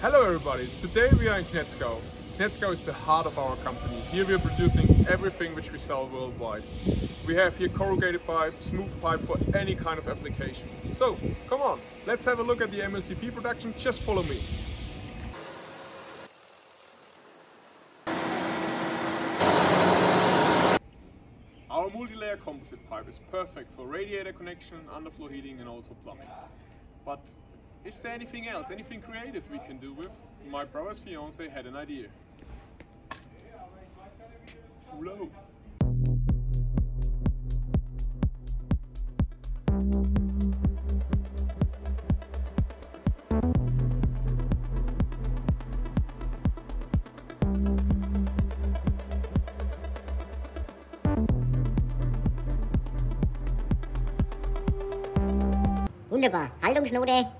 Hello everybody, today we are in Knetzgau. Knetzgau is the heart of our company. Here we are producing everything which we sell worldwide. We have here corrugated pipe, smooth pipe for any kind of application. So, come on, let's have a look at the MLCP production, just follow me. Our multi-layer composite pipe is perfect for radiator connection, underfloor heating and also plumbing. But is there anything else, anything creative we can do with? My brother's fiance had an idea. Hello. Wunderbar. Haltungsnote